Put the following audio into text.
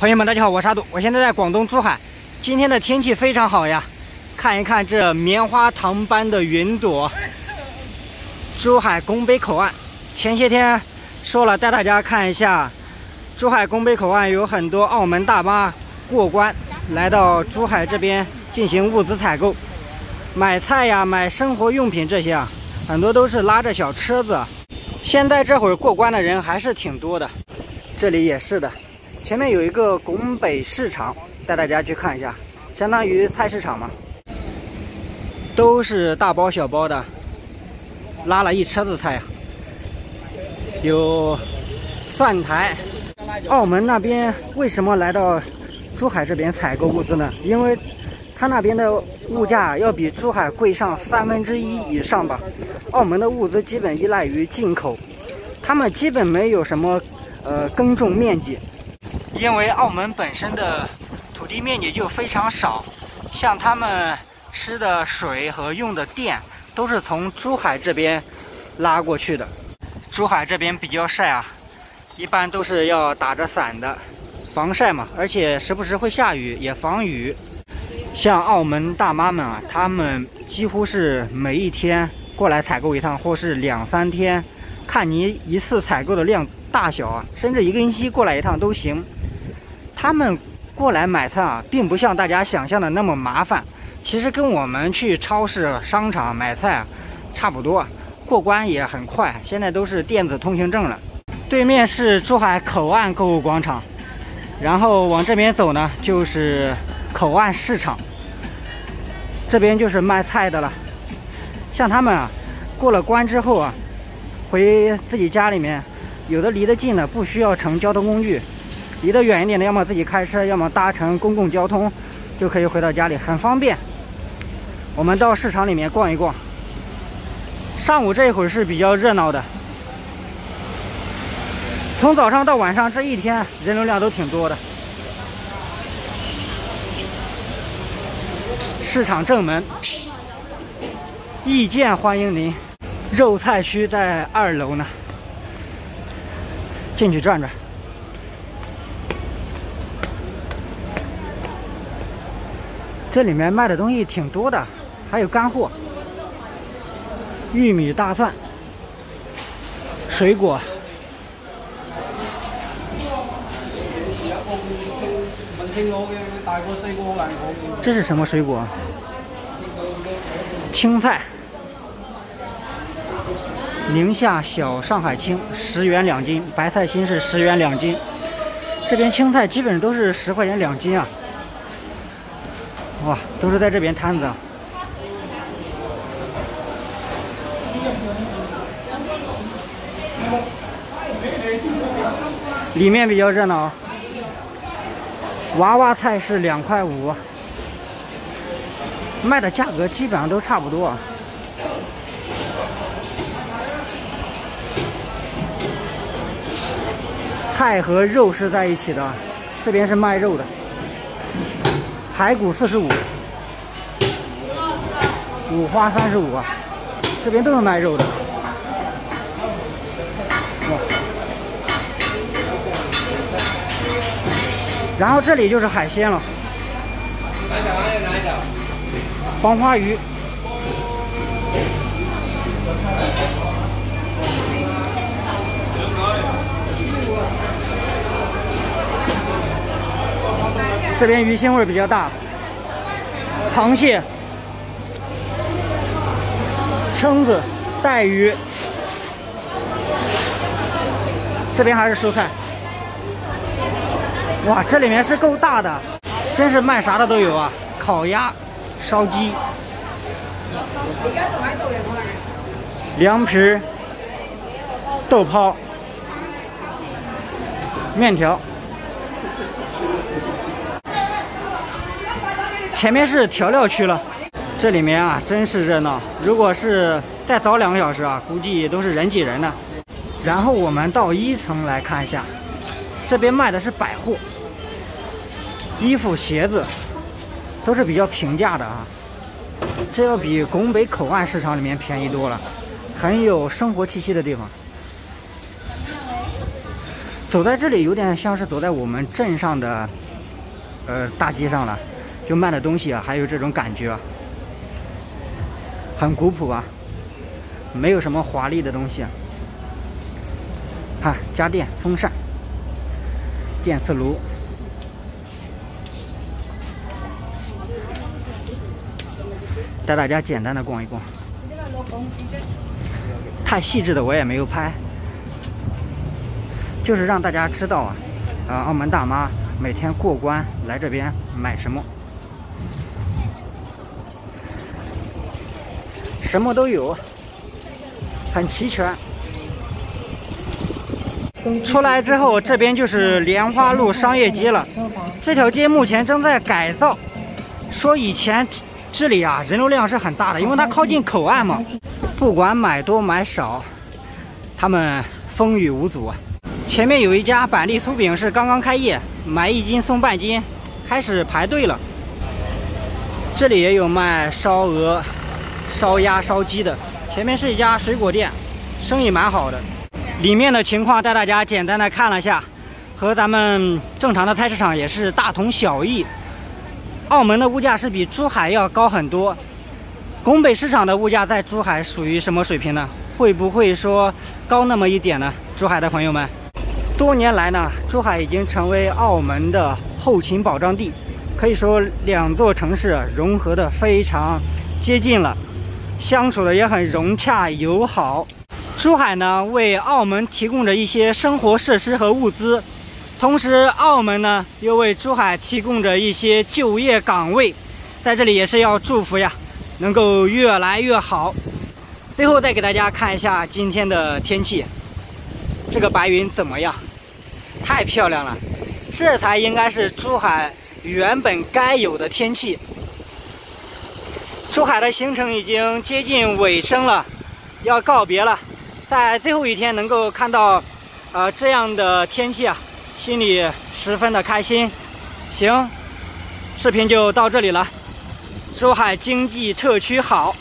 朋友们，大家好，我是阿杜，我现在在广东珠海，今天的天气非常好呀，看一看这棉花糖般的云朵。珠海拱北口岸，前些天说了带大家看一下，珠海拱北口岸有很多澳门大妈过关，来到珠海这边进行物资采购，买菜呀、买生活用品这些啊，很多都是拉着小车子。现在这会儿过关的人还是挺多的，这里也是的。前面有一个拱北市场，带大家去看一下，相当于菜市场嘛，都是大包小包的，拉了一车子菜啊，有蒜苔。澳门那边为什么来到珠海这边采购物资呢？因为他那边的物价要比珠海贵上三分之一以上吧。澳门的物资基本依赖于进口，他们基本没有什么呃耕种面积。因为澳门本身的土地面积就非常少，像他们吃的水和用的电都是从珠海这边拉过去的。珠海这边比较晒啊，一般都是要打着伞的，防晒嘛，而且时不时会下雨，也防雨。像澳门大妈们啊，她们几乎是每一天过来采购一趟，或是两三天，看你一次采购的量大小啊，甚至一个星期过来一趟都行。他们过来买菜啊，并不像大家想象的那么麻烦，其实跟我们去超市、商场买菜啊差不多，过关也很快。现在都是电子通行证了。对面是珠海口岸购物广场，然后往这边走呢，就是口岸市场。这边就是卖菜的了。像他们啊，过了关之后啊，回自己家里面，有的离得近的不需要乘交通工具。离得远一点的，要么自己开车，要么搭乘公共交通，就可以回到家里，很方便。我们到市场里面逛一逛。上午这一会儿是比较热闹的，从早上到晚上这一天人流量都挺多的。市场正门，意见欢迎您。肉菜区在二楼呢，进去转转。这里面卖的东西挺多的，还有干货，玉米、大蒜、水果。这是什么水果？青菜，宁夏小上海青，十元两斤；白菜心是十元两斤。这边青菜基本都是十块钱两斤啊。哇，都是在这边摊子，里面比较热闹。娃娃菜是两块五，卖的价格基本上都差不多。菜和肉是在一起的，这边是卖肉的。排骨四十五，五花三十五啊，这边都是卖肉的。然后这里就是海鲜了，黄花鱼，这边鱼腥味比较大，螃蟹、蛏子、带鱼，这边还是蔬菜。哇，这里面是够大的，真是卖啥的都有啊！烤鸭、烧鸡、凉皮、豆泡、面条。前面是调料区了，这里面啊真是热闹。如果是再早两个小时啊，估计都是人挤人的。然后我们到一层来看一下，这边卖的是百货，衣服、鞋子都是比较平价的啊。这要比拱北口岸市场里面便宜多了，很有生活气息的地方。走在这里有点像是走在我们镇上的呃大街上了，就卖的东西啊，还有这种感觉，很古朴啊，没有什么华丽的东西。看家电、风扇、电磁炉，带大家简单的逛一逛。太细致的我也没有拍，就是让大家知道啊，啊，澳门大妈每天过关来这边买什么，什么都有，很齐全。出来之后，这边就是莲花路商业街了。这条街目前正在改造，说以前这里啊人流量是很大的，因为它靠近口岸嘛。不管买多买少，他们风雨无阻。前面有一家板栗酥饼是刚刚开业，买一斤送半斤，开始排队了。这里也有卖烧鹅、烧鸭、烧鸡的。前面是一家水果店，生意蛮好的。里面的情况带大家简单的看了下，和咱们正常的菜市场也是大同小异。澳门的物价是比珠海要高很多。拱北市场的物价在珠海属于什么水平呢？会不会说高那么一点呢？珠海的朋友们，多年来呢，珠海已经成为澳门的后勤保障地，可以说两座城市融合的非常接近了，相处的也很融洽友好。珠海呢，为澳门提供着一些生活设施和物资，同时澳门呢，又为珠海提供着一些就业岗位，在这里也是要祝福呀，能够越来越好。最后再给大家看一下今天的天气，这个白云怎么样？太漂亮了，这才应该是珠海原本该有的天气。珠海的行程已经接近尾声了，要告别了。在最后一天能够看到，呃这样的天气啊，心里十分的开心。行，视频就到这里了。珠海经济特区好。